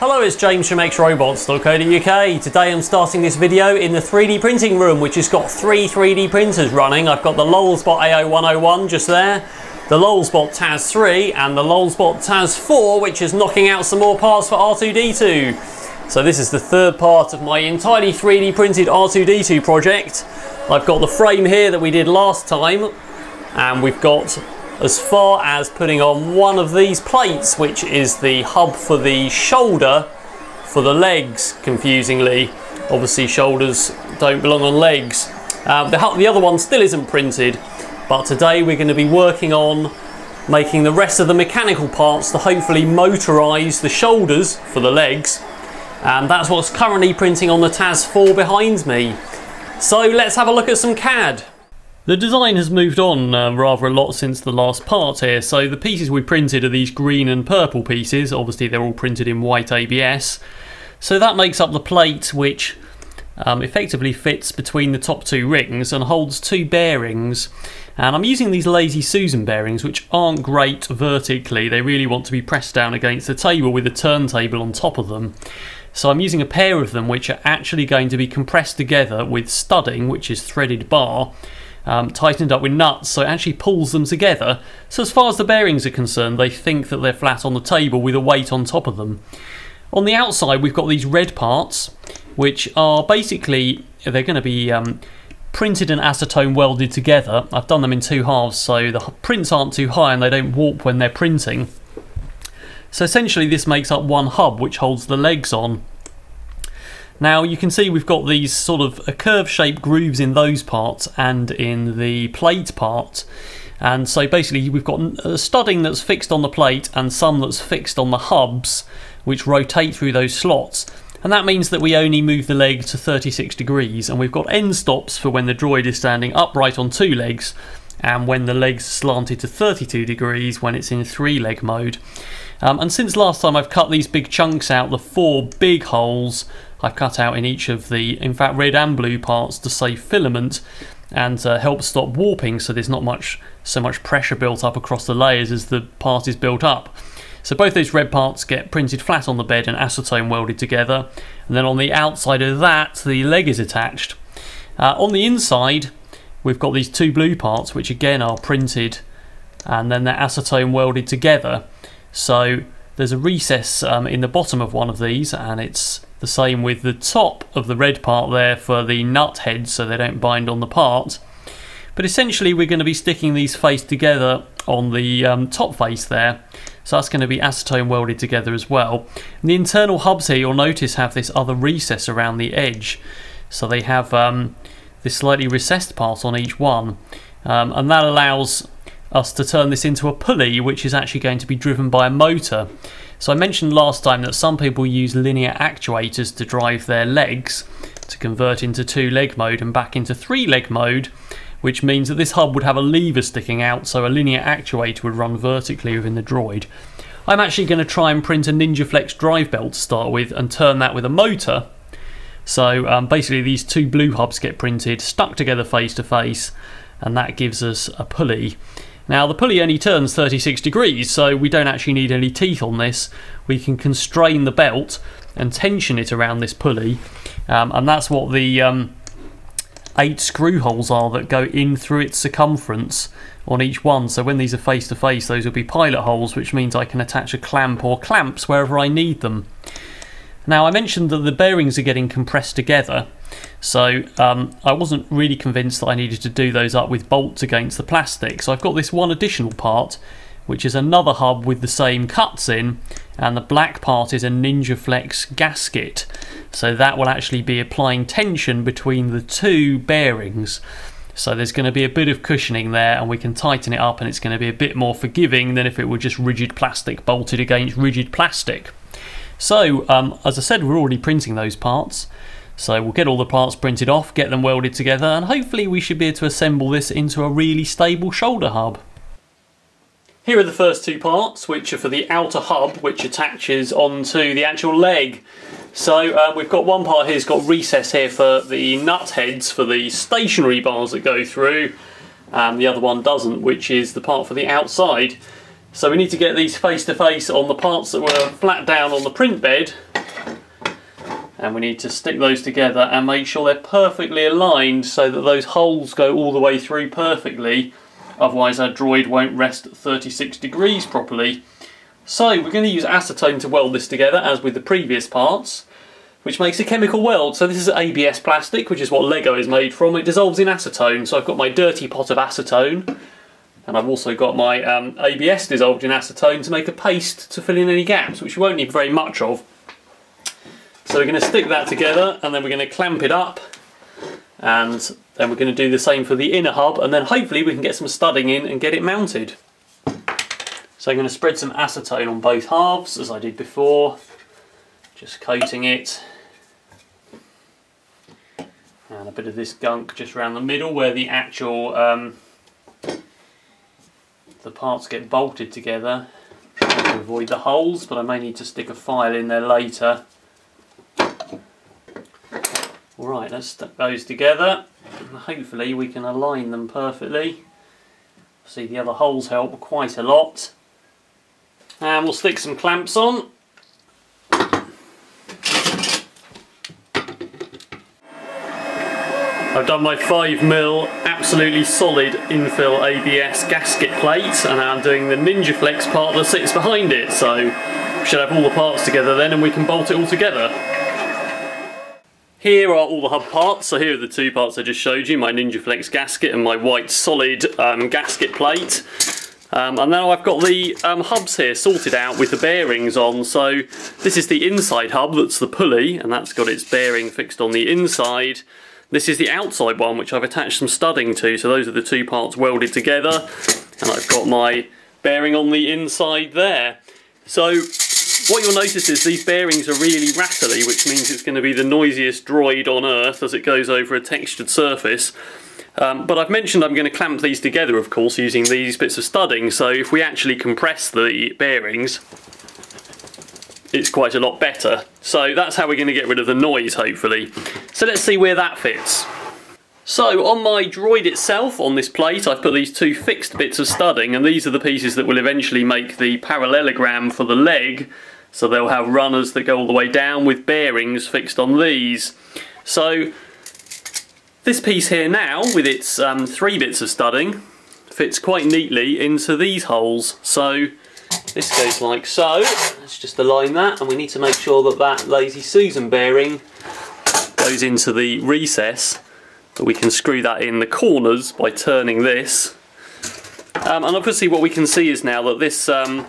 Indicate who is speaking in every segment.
Speaker 1: Hello, it's James from xrobots.co.uk. Today I'm starting this video in the 3D printing room, which has got three 3D printers running. I've got the Lulzbot AO101 just there, the Lulzbot TAZ 3, and the Lulzbot TAZ 4, which is knocking out some more parts for R2-D2. So this is the third part of my entirely 3D printed R2-D2 project. I've got the frame here that we did last time, and we've got as far as putting on one of these plates, which is the hub for the shoulder for the legs, confusingly. Obviously, shoulders don't belong on legs. Um, the, the other one still isn't printed, but today we're going to be working on making the rest of the mechanical parts to hopefully motorise the shoulders for the legs. And that's what's currently printing on the TAZ 4 behind me. So let's have a look at some CAD. The design has moved on uh, rather a lot since the last part here, so the pieces we printed are these green and purple pieces, obviously they're all printed in white ABS. So that makes up the plate which um, effectively fits between the top two rings and holds two bearings. And I'm using these Lazy Susan bearings which aren't great vertically, they really want to be pressed down against the table with a turntable on top of them. So I'm using a pair of them which are actually going to be compressed together with studding, which is threaded bar, um, tightened up with nuts so it actually pulls them together. So as far as the bearings are concerned, they think that they're flat on the table with a weight on top of them. On the outside, we've got these red parts, which are basically they're going to be um, printed and acetone welded together. I've done them in two halves, so the prints aren't too high and they don't warp when they're printing. So essentially, this makes up one hub which holds the legs on. Now you can see we've got these sort of a curve shaped grooves in those parts and in the plate part. And so basically we've got a studding that's fixed on the plate and some that's fixed on the hubs which rotate through those slots. And that means that we only move the leg to 36 degrees and we've got end stops for when the droid is standing upright on two legs and when the legs slanted to 32 degrees when it's in three leg mode. Um, and since last time I've cut these big chunks out, the four big holes I've cut out in each of the, in fact, red and blue parts to save filament and uh, help stop warping so there's not much so much pressure built up across the layers as the part is built up. So both those red parts get printed flat on the bed and acetone welded together and then on the outside of that the leg is attached. Uh, on the inside we've got these two blue parts which again are printed and then they're acetone welded together so there's a recess um, in the bottom of one of these and it's the same with the top of the red part there for the nut heads so they don't bind on the part. But essentially we're going to be sticking these face together on the um, top face there. So that's going to be acetone welded together as well. And the internal hubs here you'll notice have this other recess around the edge. So they have um, this slightly recessed part on each one. Um, and that allows us to turn this into a pulley which is actually going to be driven by a motor. So I mentioned last time that some people use linear actuators to drive their legs to convert into two leg mode and back into three leg mode which means that this hub would have a lever sticking out so a linear actuator would run vertically within the droid. I'm actually going to try and print a NinjaFlex drive belt to start with and turn that with a motor. So um, basically these two blue hubs get printed, stuck together face to face and that gives us a pulley. Now the pulley only turns 36 degrees so we don't actually need any teeth on this. We can constrain the belt and tension it around this pulley um, and that's what the um, eight screw holes are that go in through its circumference on each one. So when these are face to face those will be pilot holes which means I can attach a clamp or clamps wherever I need them. Now I mentioned that the bearings are getting compressed together so um, I wasn't really convinced that I needed to do those up with bolts against the plastic. So I've got this one additional part which is another hub with the same cuts in and the black part is a NinjaFlex gasket. So that will actually be applying tension between the two bearings. So there's going to be a bit of cushioning there and we can tighten it up and it's going to be a bit more forgiving than if it were just rigid plastic bolted against rigid plastic. So um, as I said we're already printing those parts. So we'll get all the parts printed off, get them welded together, and hopefully we should be able to assemble this into a really stable shoulder hub. Here are the first two parts, which are for the outer hub, which attaches onto the actual leg. So uh, we've got one part here it's got recess here for the nut heads for the stationary bars that go through, and the other one doesn't, which is the part for the outside. So we need to get these face to face on the parts that were flat down on the print bed and we need to stick those together and make sure they're perfectly aligned so that those holes go all the way through perfectly otherwise our droid won't rest at 36 degrees properly. So we're going to use acetone to weld this together as with the previous parts which makes a chemical weld. So this is ABS plastic which is what Lego is made from. It dissolves in acetone so I've got my dirty pot of acetone and I've also got my um, ABS dissolved in acetone to make a paste to fill in any gaps which you won't need very much of so we're going to stick that together and then we're going to clamp it up and then we're going to do the same for the inner hub and then hopefully we can get some studding in and get it mounted. So I'm going to spread some acetone on both halves as I did before, just coating it. And a bit of this gunk just around the middle where the actual um, parts get bolted together to avoid the holes but I may need to stick a file in there later Alright, let's stick those together. Hopefully we can align them perfectly. See the other holes help quite a lot. And we'll stick some clamps on. I've done my 5mm absolutely solid infill ABS gasket plate and I'm doing the Ninja Flex part that sits behind it so we should have all the parts together then and we can bolt it all together. Here are all the hub parts, so here are the two parts I just showed you, my Ninja Flex gasket and my white solid um, gasket plate. Um, and now I've got the um, hubs here sorted out with the bearings on, so this is the inside hub, that's the pulley, and that's got its bearing fixed on the inside. This is the outside one, which I've attached some studding to, so those are the two parts welded together. And I've got my bearing on the inside there. So what you'll notice is these bearings are really rattly, which means it's going to be the noisiest droid on Earth as it goes over a textured surface. Um, but I've mentioned I'm going to clamp these together, of course, using these bits of studding, so if we actually compress the bearings, it's quite a lot better. So that's how we're going to get rid of the noise, hopefully. So let's see where that fits. So on my droid itself, on this plate, I've put these two fixed bits of studding, and these are the pieces that will eventually make the parallelogram for the leg, so they'll have runners that go all the way down with bearings fixed on these. So this piece here now, with its um, three bits of studding, fits quite neatly into these holes. So this goes like so. Let's just align that, and we need to make sure that that Lazy Susan bearing goes into the recess. But we can screw that in the corners by turning this. Um, and obviously what we can see is now that this um,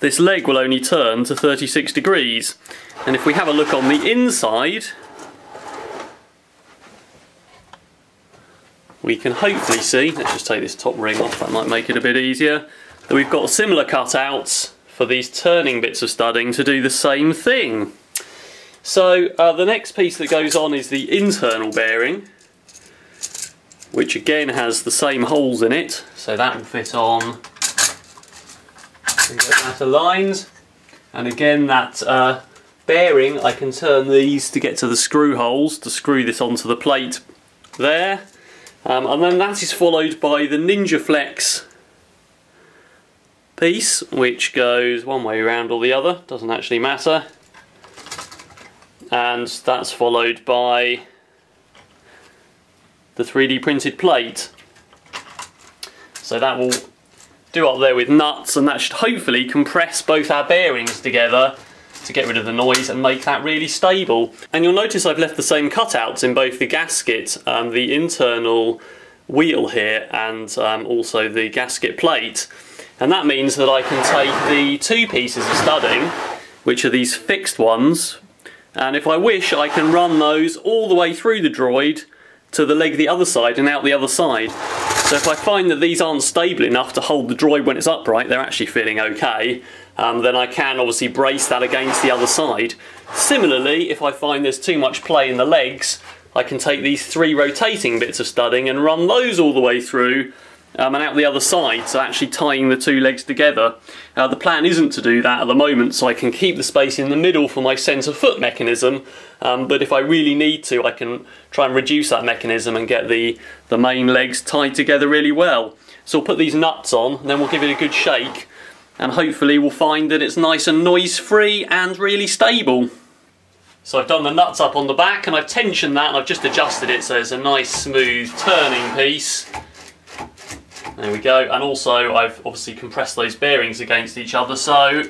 Speaker 1: this leg will only turn to 36 degrees. And if we have a look on the inside, we can hopefully see, let's just take this top ring off, that might make it a bit easier, we've got similar cutouts for these turning bits of studding to do the same thing. So uh, the next piece that goes on is the internal bearing, which again has the same holes in it, so that will fit on and that aligned. And again, that uh, bearing, I can turn these to get to the screw holes to screw this onto the plate there. Um, and then that is followed by the Ninja Flex piece, which goes one way around or the other, doesn't actually matter. And that's followed by the 3D printed plate. So that will do up there with nuts and that should hopefully compress both our bearings together to get rid of the noise and make that really stable. And you'll notice I've left the same cutouts in both the gasket and the internal wheel here and um, also the gasket plate. And that means that I can take the two pieces of studding, which are these fixed ones, and if I wish I can run those all the way through the droid to the leg the other side and out the other side. So if I find that these aren't stable enough to hold the droid when it's upright, they're actually feeling okay, um, then I can obviously brace that against the other side. Similarly, if I find there's too much play in the legs, I can take these three rotating bits of studding and run those all the way through um, and out the other side, so actually tying the two legs together. Uh, the plan isn't to do that at the moment, so I can keep the space in the middle for my centre foot mechanism, um, but if I really need to, I can try and reduce that mechanism and get the, the main legs tied together really well. So I'll put these nuts on and then we'll give it a good shake and hopefully we'll find that it's nice and noise free and really stable. So I've done the nuts up on the back and I've tensioned that and I've just adjusted it so it's a nice smooth turning piece. There we go and also I've obviously compressed those bearings against each other so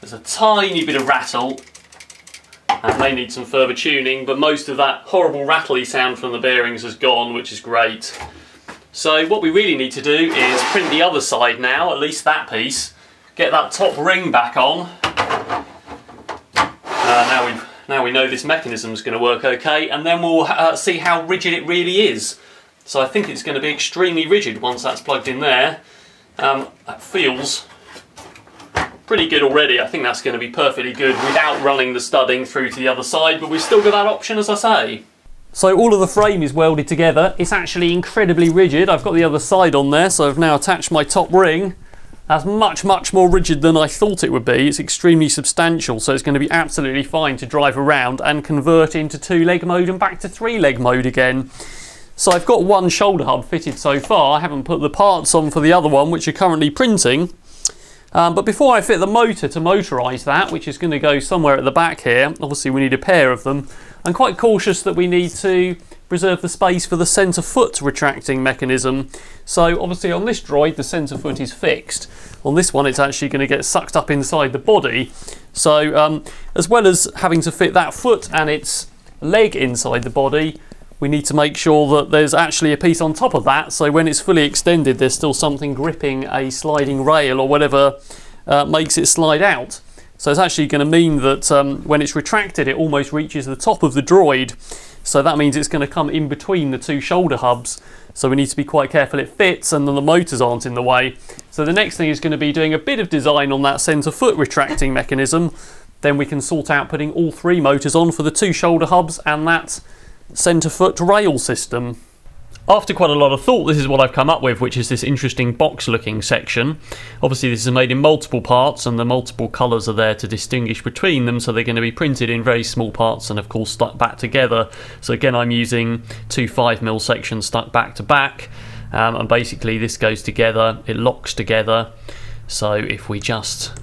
Speaker 1: there's a tiny bit of rattle and they need some further tuning but most of that horrible rattly sound from the bearings has gone which is great. So what we really need to do is print the other side now, at least that piece, get that top ring back on. Uh, now, we now we know this mechanism is going to work okay and then we'll uh, see how rigid it really is. So I think it's going to be extremely rigid once that's plugged in there. Um, that feels pretty good already. I think that's going to be perfectly good without running the studding through to the other side, but we've still got that option as I say. So all of the frame is welded together. It's actually incredibly rigid. I've got the other side on there, so I've now attached my top ring. That's much, much more rigid than I thought it would be. It's extremely substantial, so it's going to be absolutely fine to drive around and convert into two leg mode and back to three leg mode again. So I've got one shoulder hub fitted so far. I haven't put the parts on for the other one, which are currently printing. Um, but before I fit the motor to motorise that, which is going to go somewhere at the back here, obviously we need a pair of them, I'm quite cautious that we need to preserve the space for the centre foot retracting mechanism. So obviously on this droid the centre foot is fixed. On this one it's actually going to get sucked up inside the body. So um, as well as having to fit that foot and its leg inside the body, we need to make sure that there's actually a piece on top of that so when it's fully extended there's still something gripping a sliding rail or whatever uh, makes it slide out. So it's actually going to mean that um, when it's retracted it almost reaches the top of the droid so that means it's going to come in between the two shoulder hubs so we need to be quite careful it fits and then the motors aren't in the way. So the next thing is going to be doing a bit of design on that centre foot retracting mechanism then we can sort out putting all three motors on for the two shoulder hubs and that centre foot rail system. After quite a lot of thought, this is what I've come up with, which is this interesting box looking section. Obviously, this is made in multiple parts, and the multiple colours are there to distinguish between them, so they're going to be printed in very small parts and, of course, stuck back together. So, again, I'm using two 5mm sections stuck back to back, um, and basically, this goes together, it locks together. So, if we just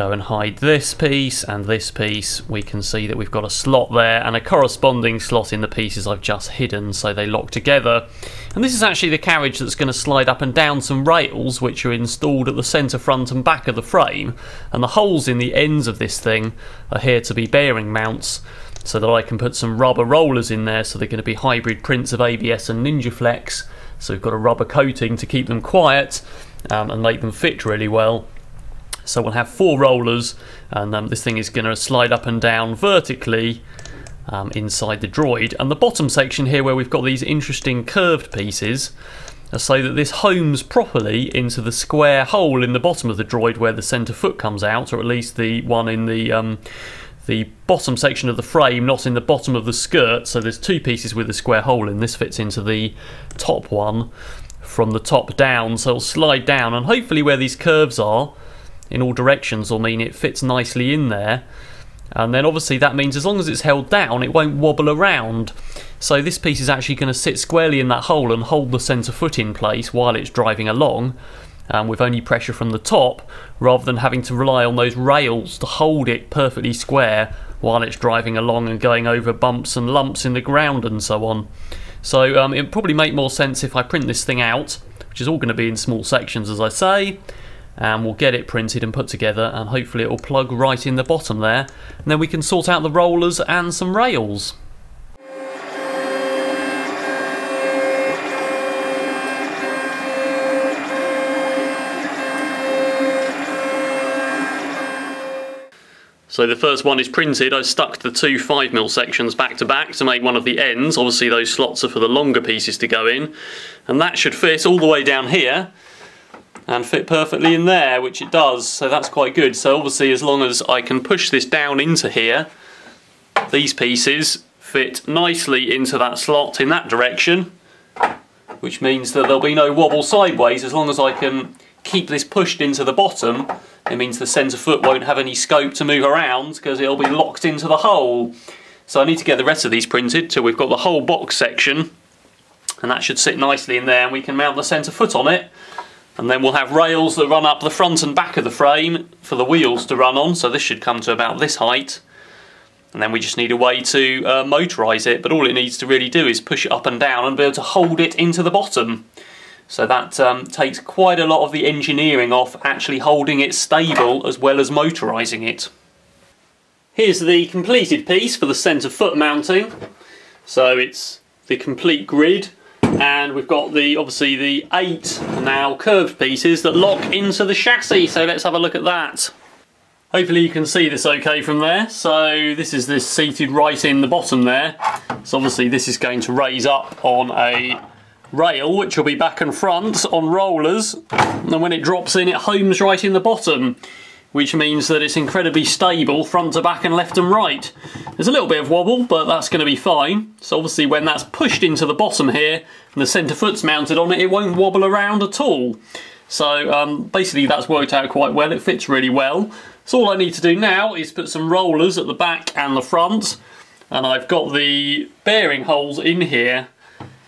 Speaker 1: go and hide this piece and this piece, we can see that we've got a slot there and a corresponding slot in the pieces I've just hidden so they lock together. And this is actually the carriage that's going to slide up and down some rails which are installed at the centre front and back of the frame. And the holes in the ends of this thing are here to be bearing mounts so that I can put some rubber rollers in there so they're going to be hybrid prints of ABS and Ninjaflex. So we've got a rubber coating to keep them quiet um, and make them fit really well so we'll have four rollers and um, this thing is going to slide up and down vertically um, inside the droid. And the bottom section here where we've got these interesting curved pieces so that this homes properly into the square hole in the bottom of the droid where the centre foot comes out, or at least the one in the um, the bottom section of the frame, not in the bottom of the skirt. So there's two pieces with a square hole in. This fits into the top one from the top down, so it'll slide down, and hopefully where these curves are, in all directions will mean it fits nicely in there. And then obviously that means as long as it's held down, it won't wobble around. So this piece is actually going to sit squarely in that hole and hold the centre foot in place while it's driving along. Um, with only pressure from the top, rather than having to rely on those rails to hold it perfectly square while it's driving along and going over bumps and lumps in the ground and so on. So um, it probably make more sense if I print this thing out, which is all going to be in small sections as I say, and we'll get it printed and put together and hopefully it will plug right in the bottom there and then we can sort out the rollers and some rails. So the first one is printed. I stuck the two 5mm sections back to back to make one of the ends. Obviously those slots are for the longer pieces to go in. And that should fit all the way down here and fit perfectly in there, which it does, so that's quite good. So obviously as long as I can push this down into here, these pieces fit nicely into that slot in that direction, which means that there'll be no wobble sideways as long as I can keep this pushed into the bottom. It means the centre foot won't have any scope to move around because it'll be locked into the hole. So I need to get the rest of these printed till we've got the whole box section and that should sit nicely in there and we can mount the centre foot on it and then we'll have rails that run up the front and back of the frame for the wheels to run on. So this should come to about this height. And then we just need a way to uh, motorise it. But all it needs to really do is push it up and down and be able to hold it into the bottom. So that um, takes quite a lot of the engineering off actually holding it stable as well as motorising it. Here's the completed piece for the centre foot mounting. So it's the complete grid and we've got the obviously the eight now curved pieces that lock into the chassis so let's have a look at that. Hopefully you can see this okay from there. So this is this seated right in the bottom there. So obviously this is going to raise up on a rail which will be back and front on rollers and when it drops in it homes right in the bottom which means that it's incredibly stable front to back and left and right. There's a little bit of wobble, but that's going to be fine. So obviously when that's pushed into the bottom here and the centre foot's mounted on it, it won't wobble around at all. So um, basically that's worked out quite well, it fits really well. So all I need to do now is put some rollers at the back and the front, and I've got the bearing holes in here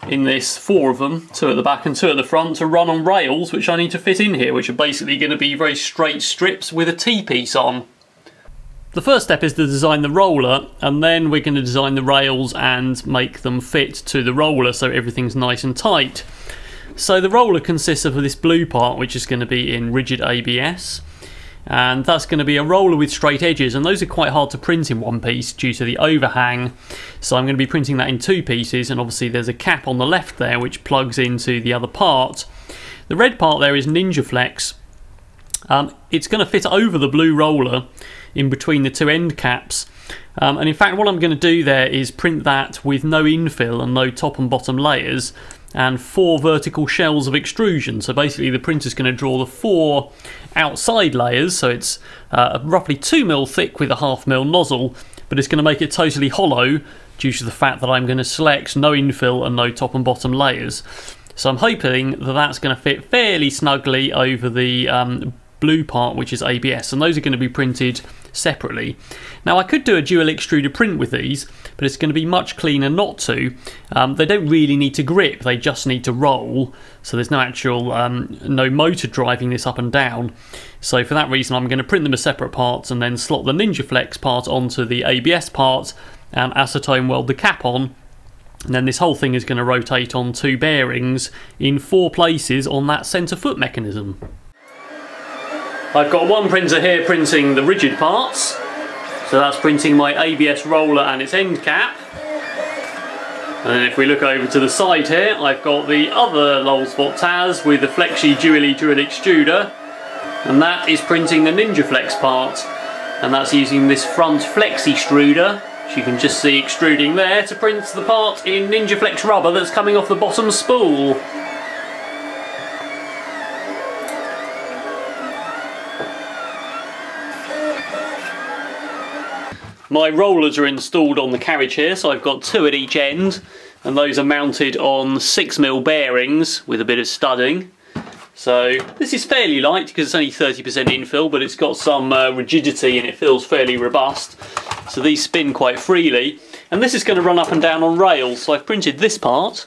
Speaker 1: in this, four of them, two at the back and two at the front, to run on rails which I need to fit in here, which are basically going to be very straight strips with a T-piece on. The first step is to design the roller and then we're going to design the rails and make them fit to the roller so everything's nice and tight. So the roller consists of this blue part which is going to be in rigid ABS and that's going to be a roller with straight edges and those are quite hard to print in one piece due to the overhang so I'm going to be printing that in two pieces and obviously there's a cap on the left there which plugs into the other part. The red part there is Ninja Flex. Um, it's going to fit over the blue roller in between the two end caps um, and in fact what I'm going to do there is print that with no infill and no top and bottom layers and four vertical shells of extrusion. So basically the printer's going to draw the four outside layers, so it's uh, roughly 2 mil thick with a half mil nozzle, but it's going to make it totally hollow due to the fact that I'm going to select no infill and no top and bottom layers. So I'm hoping that that's going to fit fairly snugly over the um, blue part which is ABS and those are going to be printed separately. Now I could do a dual extruder print with these but it's going to be much cleaner not to. Um, they don't really need to grip, they just need to roll so there's no actual um, no motor driving this up and down. So for that reason I'm going to print them as separate parts and then slot the Ninja Flex part onto the ABS part and acetone weld the cap on and then this whole thing is going to rotate on two bearings in four places on that centre foot mechanism. I've got one printer here printing the rigid parts. So that's printing my ABS roller and its end cap. And then if we look over to the side here, I've got the other Lulzbot Taz with the FlexyDually Extruder. And that is printing the Ninja Flex part. And that's using this front Flexi extruder, which you can just see extruding there, to print the part in Ninja Flex rubber that's coming off the bottom spool. My rollers are installed on the carriage here, so I've got two at each end, and those are mounted on 6mm bearings with a bit of studding. So this is fairly light because it's only 30% infill, but it's got some uh, rigidity and it feels fairly robust. So these spin quite freely. And this is going to run up and down on rails, so I've printed this part,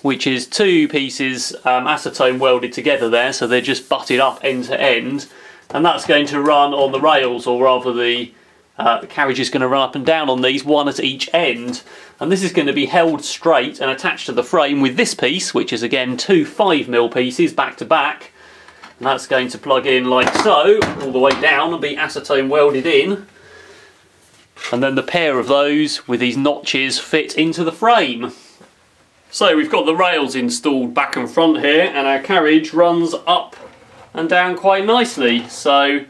Speaker 1: which is two pieces um, acetone welded together there, so they're just butted up end to end. And that's going to run on the rails, or rather the uh, the carriage is going to run up and down on these, one at each end. And this is going to be held straight and attached to the frame with this piece, which is again two 5mm pieces back to back. And that's going to plug in like so, all the way down and be acetone welded in. And then the pair of those with these notches fit into the frame. So we've got the rails installed back and front here and our carriage runs up and down quite nicely. So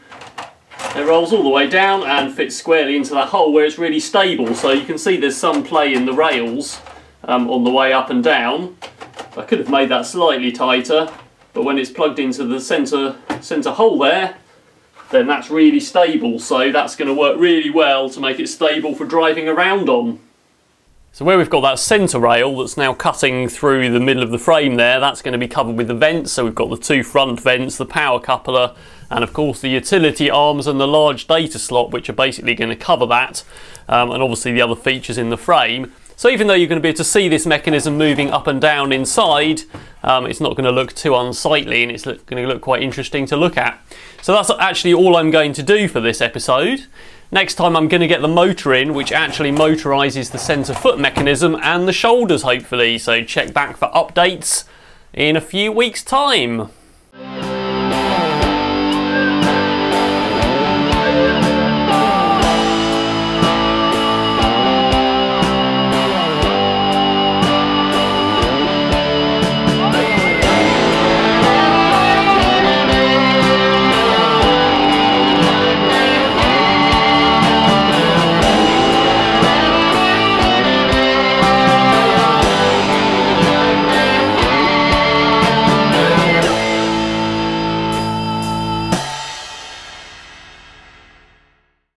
Speaker 1: it rolls all the way down and fits squarely into that hole where it's really stable. So you can see there's some play in the rails um, on the way up and down. I could have made that slightly tighter, but when it's plugged into the centre, centre hole there, then that's really stable. So that's going to work really well to make it stable for driving around on. So where we've got that centre rail that's now cutting through the middle of the frame there, that's going to be covered with the vents. So we've got the two front vents, the power coupler, and of course the utility arms and the large data slot, which are basically going to cover that, um, and obviously the other features in the frame. So even though you're going to be able to see this mechanism moving up and down inside, um, it's not going to look too unsightly and it's going to look quite interesting to look at. So that's actually all I'm going to do for this episode. Next time I'm going to get the motor in, which actually motorises the centre foot mechanism and the shoulders hopefully. So check back for updates in a few weeks time.